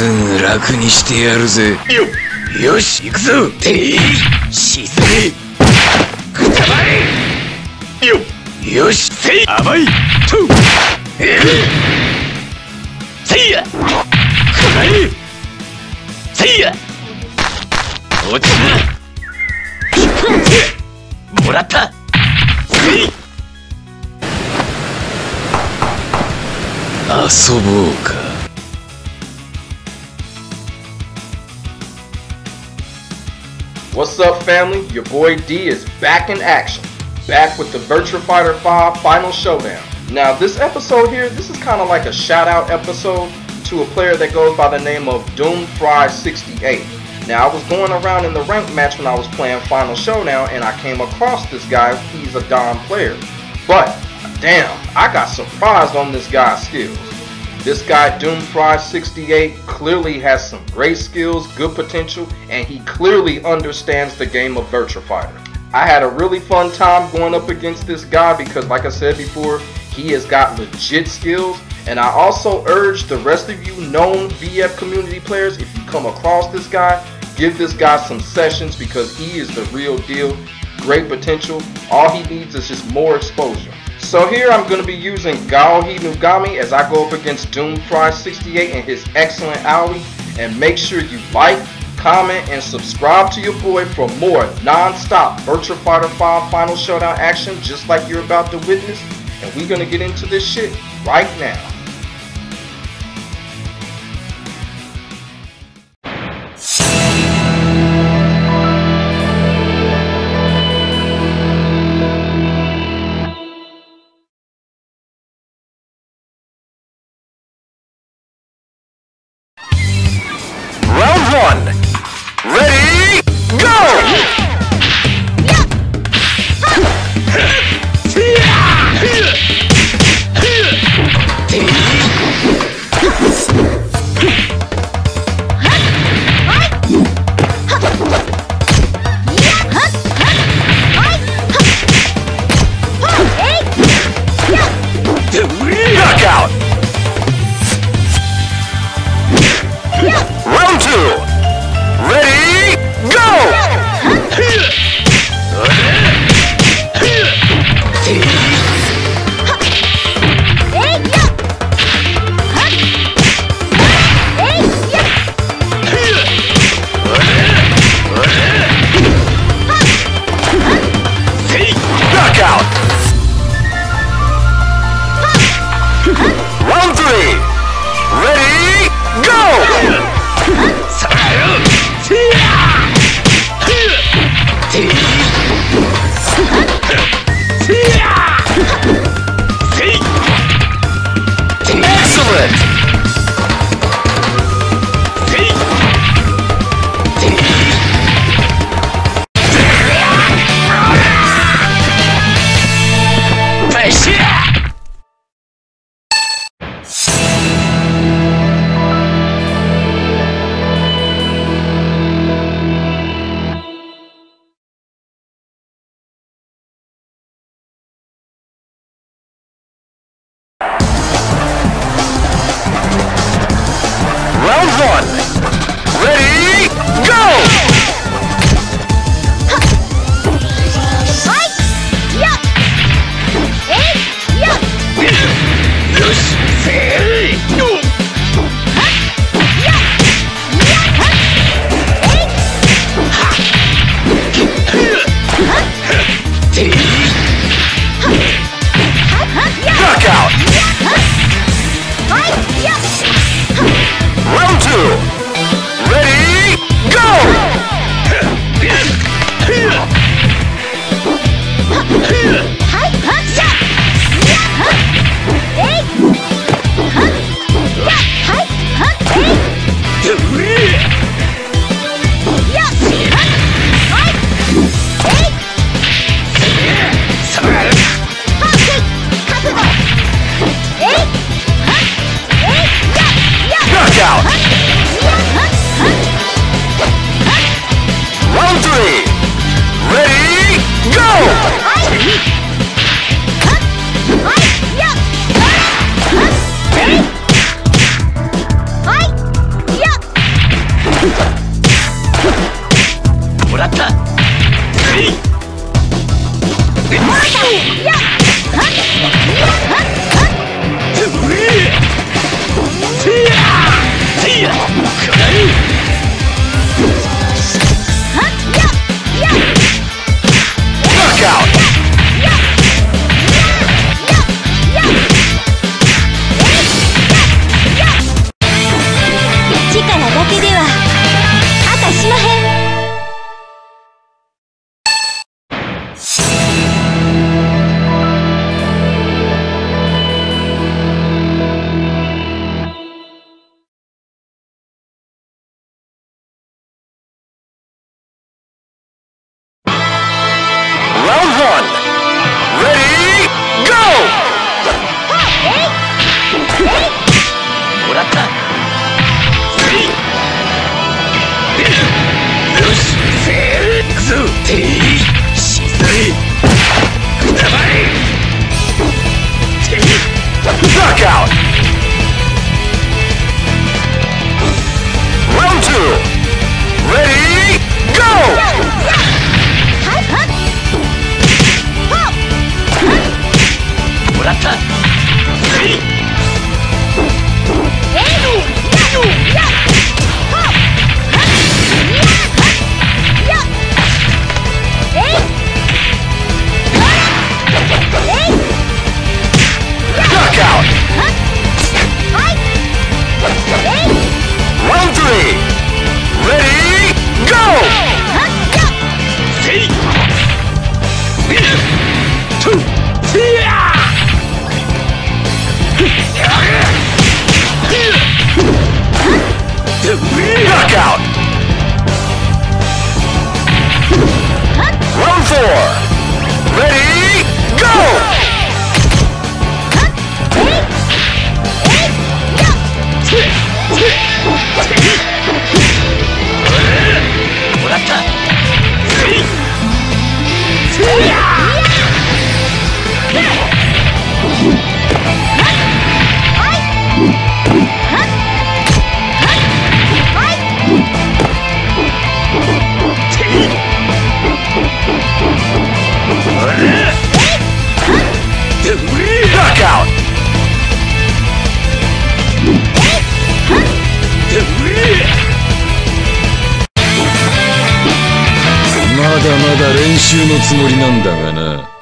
すぐ楽にしてやるぜ。よよし行くぞ。てい。沈めくたばれよよし。せい甘い。とえせいや。くらえせいや。落ちなもらった。せい。遊ぼうか What's up, family? Your boy D is back in action. Back with the Virtua Fighter 5 Final Showdown. Now, this episode here, this is kind of like a shout out episode to a player that goes by the name of Doomfry68. Now, I was going around in the rank match when I was playing Final Showdown and I came across this guy. He's a Dom player. But, damn, I got surprised on this guy's skills. This guy, Doomfry68, clearly has some great skills, good potential, and he clearly understands the game of Virtua Fighter. I had a really fun time going up against this guy because, like I said before, he has got legit skills. And I also urge the rest of you known VF community players, if you come across this guy, give this guy some sessions because he is the real deal. Great potential. All he needs is just more exposure. So here I'm going to be using Goh Hinogami as I go up against Doomfry68 and his excellent Aoi. And make sure you like, comment, and subscribe to your boy for more non-stop Virtua Fighter 5 Final Showdown action just like you're about to witness. And we're going to get into this shit right now. つもりなんだがな。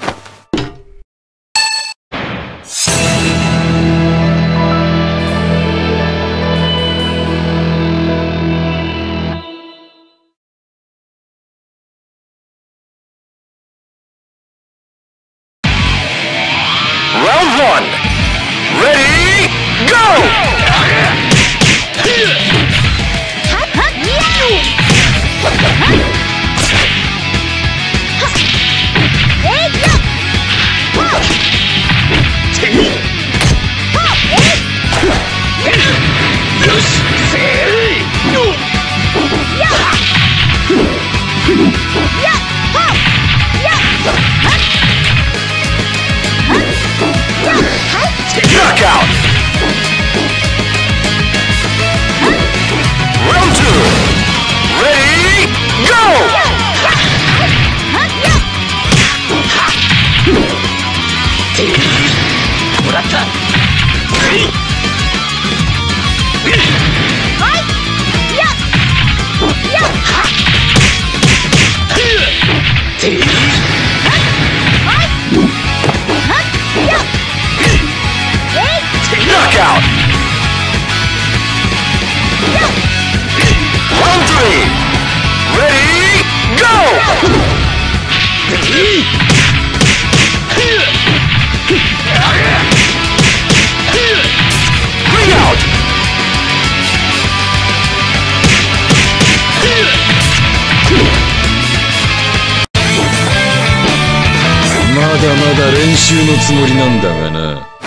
だまだ練習のつもりなんだがな。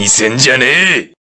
見せんじゃねえ。